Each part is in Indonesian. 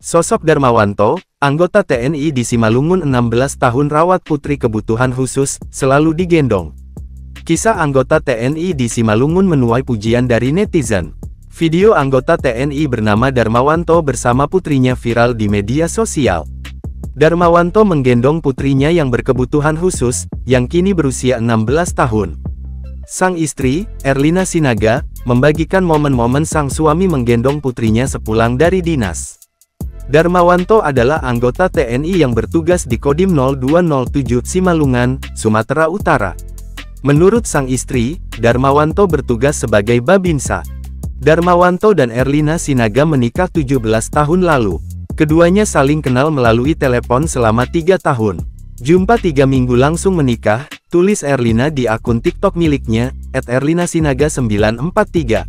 Sosok Darmawanto, anggota TNI di Simalungun 16 tahun rawat putri kebutuhan khusus, selalu digendong. Kisah anggota TNI di Simalungun menuai pujian dari netizen. Video anggota TNI bernama Darmawanto bersama putrinya viral di media sosial. Darmawanto menggendong putrinya yang berkebutuhan khusus, yang kini berusia 16 tahun. Sang istri, Erlina Sinaga, membagikan momen-momen sang suami menggendong putrinya sepulang dari dinas. Darmawanto adalah anggota TNI yang bertugas di Kodim 0207 Simalungan, Sumatera Utara. Menurut sang istri, Darmawanto bertugas sebagai Babinsa. Darmawanto dan Erlina Sinaga menikah 17 tahun lalu. Keduanya saling kenal melalui telepon selama tiga tahun. Jumpa tiga minggu langsung menikah, tulis Erlina di akun TikTok miliknya, @erlinasinaga943.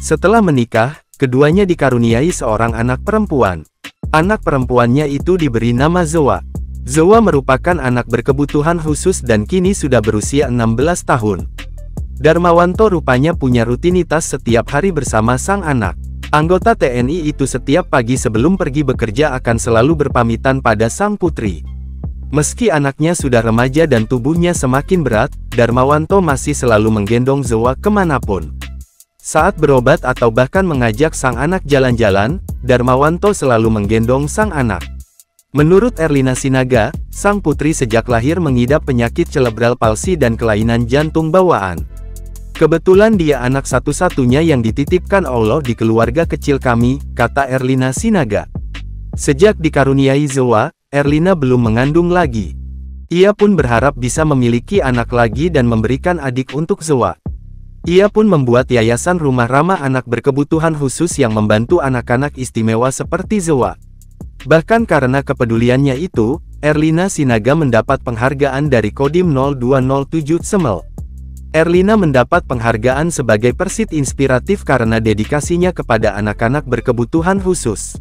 Setelah menikah, keduanya dikaruniai seorang anak perempuan. Anak perempuannya itu diberi nama Zoa. Zoa merupakan anak berkebutuhan khusus dan kini sudah berusia 16 tahun. Darmawanto rupanya punya rutinitas setiap hari bersama sang anak. Anggota TNI itu setiap pagi sebelum pergi bekerja akan selalu berpamitan pada sang putri. Meski anaknya sudah remaja dan tubuhnya semakin berat, Darmawanto masih selalu menggendong Zoa ke mana pun. Saat berobat atau bahkan mengajak sang anak jalan-jalan, Darmawanto selalu menggendong sang anak. Menurut Erlina Sinaga, sang putri sejak lahir mengidap penyakit cerebral palsi dan kelainan jantung bawaan. Kebetulan dia anak satu-satunya yang dititipkan Allah di keluarga kecil kami, kata Erlina Sinaga. Sejak dikaruniai Zoa, Erlina belum mengandung lagi. Ia pun berharap bisa memiliki anak lagi dan memberikan adik untuk Zoa. Ia pun membuat yayasan rumah ramah anak berkebutuhan khusus yang membantu anak-anak istimewa seperti Zoa. Bahkan karena kepeduliannya itu, Erlina Sinaga mendapat penghargaan dari Kodim 0207 Semel. Erlina mendapat penghargaan sebagai persit inspiratif karena dedikasinya kepada anak-anak berkebutuhan khusus.